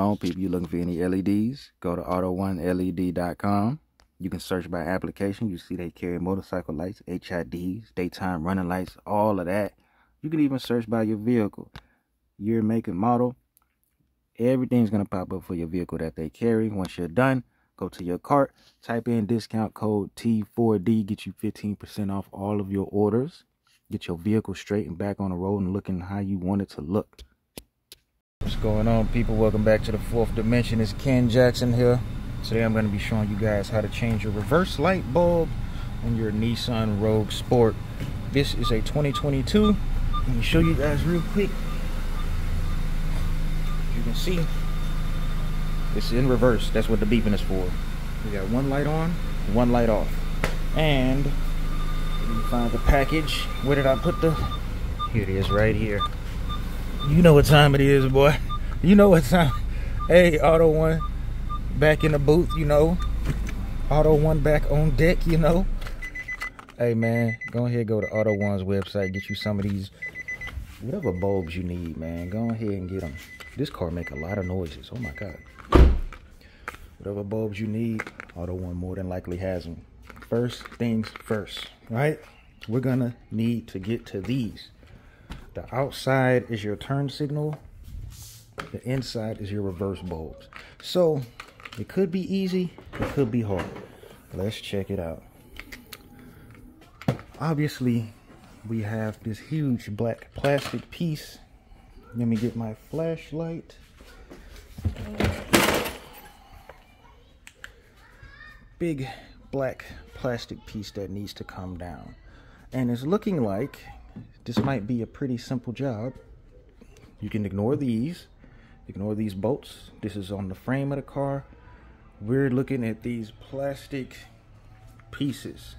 on people you looking for any LEDs go to autooneled.com you can search by application. You see they carry motorcycle lights HIDs daytime running lights all of that. You can even search by your vehicle. Year make and model. Everything's gonna pop up for your vehicle that they carry. Once you're done go to your cart type in discount code T4D get you 15% off all of your orders. Get your vehicle straight and back on the road and looking how you want it to look What's going on people? Welcome back to the fourth dimension. It's Ken Jackson here. Today I'm going to be showing you guys how to change your reverse light bulb on your Nissan Rogue Sport. This is a 2022. Let me show you guys real quick. you can see, it's in reverse. That's what the beeping is for. We got one light on, one light off. And find the package. Where did I put the... Here it is right here. You know what time it is, boy. You know what time. Hey, Autoone, back in the booth, you know. Autoone back on deck, you know. Hey, man, go ahead, go to Autoone's website, get you some of these, whatever bulbs you need, man. Go ahead and get them. This car make a lot of noises. Oh my God. Whatever bulbs you need, Autoone more than likely has them. First things first, right? We're gonna need to get to these. The outside is your turn signal. The inside is your reverse bulbs. So it could be easy, it could be hard. Let's check it out. Obviously, we have this huge black plastic piece. Let me get my flashlight. Big black plastic piece that needs to come down. And it's looking like this might be a pretty simple job. You can ignore these, ignore these bolts. This is on the frame of the car. We're looking at these plastic pieces.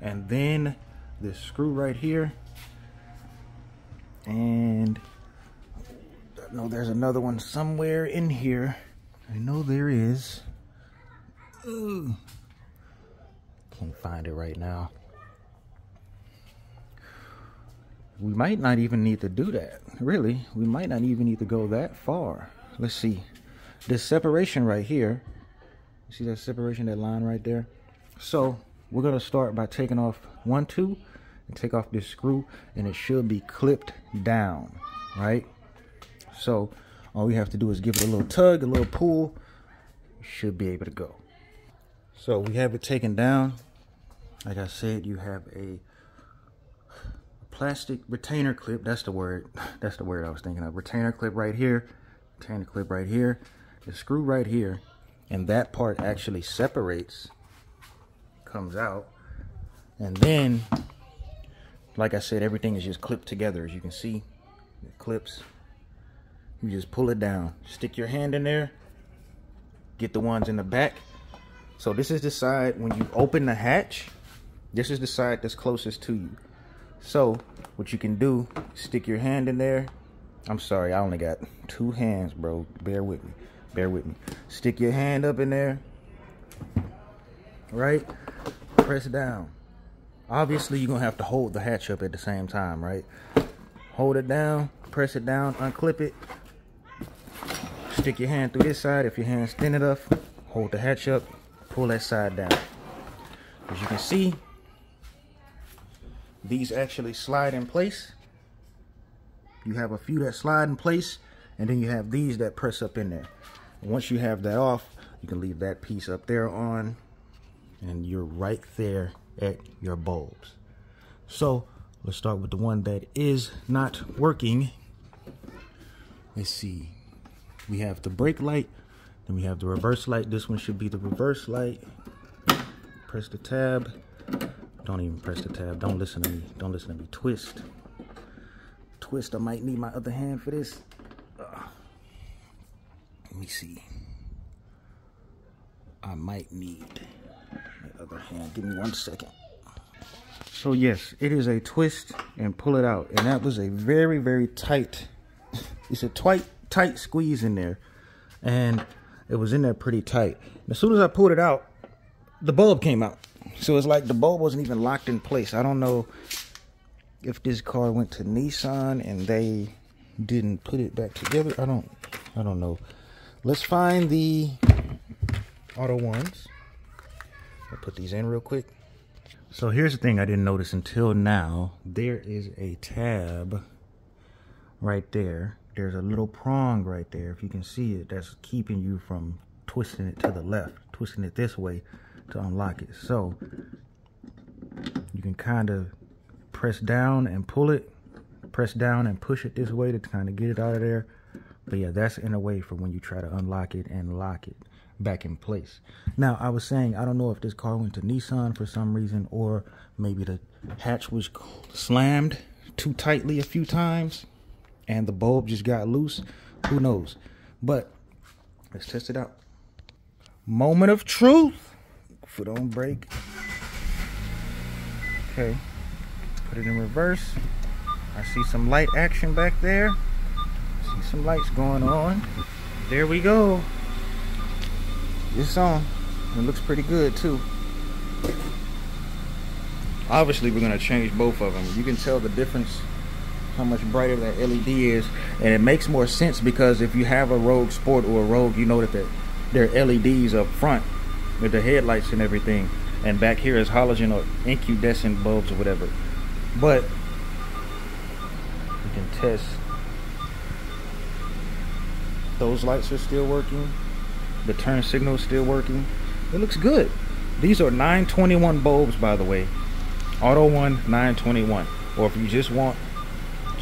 And then this screw right here. And I know there's another one somewhere in here. I know there is. Ooh. Can't find it right now. We might not even need to do that. Really we might not even need to go that far. Let's see. This separation right here. You see that separation that line right there? So we're going to start by taking off one two and take off this screw and it should be clipped down right? So all we have to do is give it a little tug a little pull. Should be able to go. So we have it taken down. Like i said you have a plastic retainer clip. That's the word. That's the word I was thinking of. Retainer clip right here. Retainer clip right here. The screw right here. And that part actually separates. Comes out. And then, like I said, everything is just clipped together. As you can see, it clips. You just pull it down. Stick your hand in there. Get the ones in the back. So this is the side, when you open the hatch, this is the side that's closest to you. So what you can do, stick your hand in there. I'm sorry, I only got two hands, bro. Bear with me. Bear with me. Stick your hand up in there. Right? Press down. Obviously, you're going to have to hold the hatch up at the same time, right? Hold it down. Press it down. Unclip it. Stick your hand through this side. If your hand's thin enough, hold the hatch up. Pull that side down. As you can see, these actually slide in place. You have a few that slide in place, and then you have these that press up in there. once you have that off, you can leave that piece up there on, and you're right there at your bulbs. So let's start with the one that is not working. Let's see. We have the brake light, then we have the reverse light. This one should be the reverse light. Press the tab. Don't even press the tab. Don't listen to me. Don't listen to me. Twist. Twist. I might need my other hand for this. Let me see. I might need my other hand. Give me one second. So yes, it is a twist and pull it out. And that was a very, very tight, it's a tight, tight squeeze in there. And it was in there pretty tight. as soon as I pulled it out, the bulb came out. So it's like the bulb wasn't even locked in place. I don't know if this car went to Nissan and they didn't put it back together. I don't I don't know. let's find the auto ones. I'll put these in real quick. So here's the thing I didn't notice until now. There is a tab right there. There's a little prong right there. If you can see it, that's keeping you from twisting it to the left, twisting it this way to unlock it. So you can kind of press down and pull it, press down and push it this way to kind of get it out of there. But yeah, that's in a way for when you try to unlock it and lock it back in place. Now, I was saying, I don't know if this car went to Nissan for some reason, or maybe the hatch was slammed too tightly a few times and the bulb just got loose. Who knows? But let's test it out. Moment of truth. Foot on brake. Okay. Put it in reverse. I see some light action back there. See some lights going on. There we go. It's on. It looks pretty good too. Obviously, we're going to change both of them. You can tell the difference how much brighter that LED is. And it makes more sense because if you have a Rogue Sport or a Rogue, you know that the, there are LEDs up front with the headlights and everything. And back here is halogen or incandescent bulbs or whatever. But you can test. Those lights are still working. The turn signal is still working. It looks good. These are 921 bulbs, by the way. Autoone 921. Or if you just want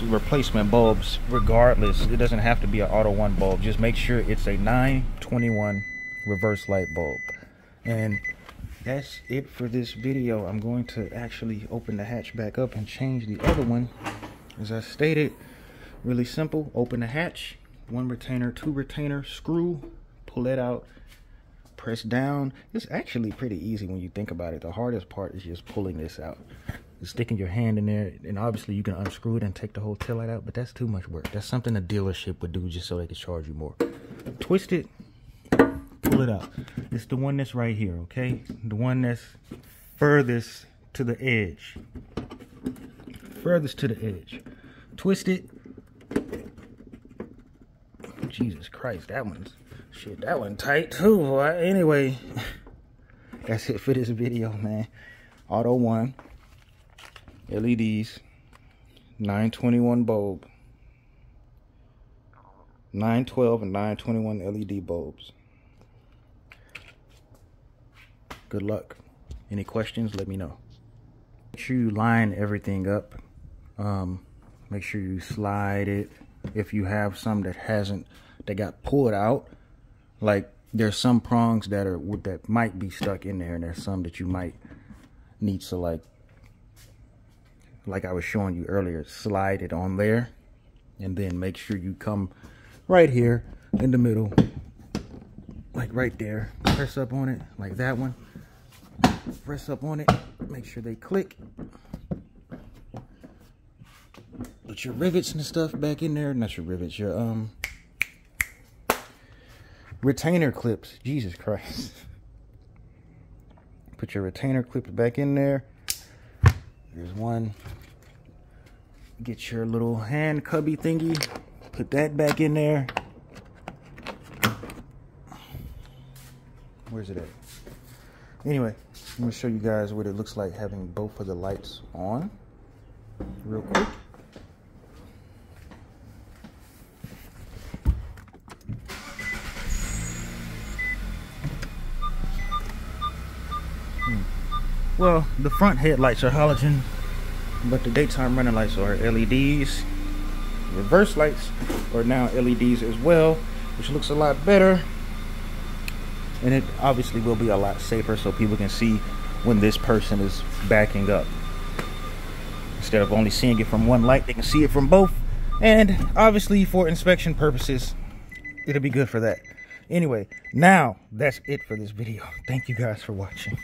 replacement bulbs regardless it doesn't have to be an Autoone bulb just make sure it's a 921 reverse light bulb and that's it for this video. I'm going to actually open the hatch back up and change the other one. As i stated really simple. Open the hatch. One retainer two retainer screw pull it out press down. It's actually pretty easy when you think about it. The hardest part is just pulling this out. Sticking your hand in there and obviously you can unscrew it and take the whole tail light out but that's too much work. That's something a dealership would do just so they could charge you more. Twist it pull it out it's the one that's right here okay? The one that's furthest to the edge. Furthest to the edge. Twist it. Jesus christ that one's shit that one tight too boy. anyway that's it for this video man. Autoone LEDs, 921 bulb, 912 and 921 LED bulbs. Good luck. Any questions, let me know. Make sure you line everything up. Um, make sure you slide it. If you have some that hasn't, that got pulled out, like there's some prongs that are that might be stuck in there and there's some that you might need to like like I was showing you earlier, slide it on there and then make sure you come right here in the middle, like right there. Press up on it, like that one. Press up on it, make sure they click. Put your rivets and stuff back in there. Not your rivets, your um retainer clips. Jesus Christ. Put your retainer clips back in there. There's one get your little hand cubby thingy put that back in there where's it at anyway I'm gonna show you guys what it looks like having both of the lights on real quick. Hmm. well the front headlights are halogen but the daytime running lights are LEDs reverse lights are now LEDs as well which looks a lot better and it obviously will be a lot safer so people can see when this person is backing up. Instead of only seeing it from one light they can see it from both. And obviously for inspection purposes it'll be good for that. Anyway now that's it for this video. Thank you guys for watching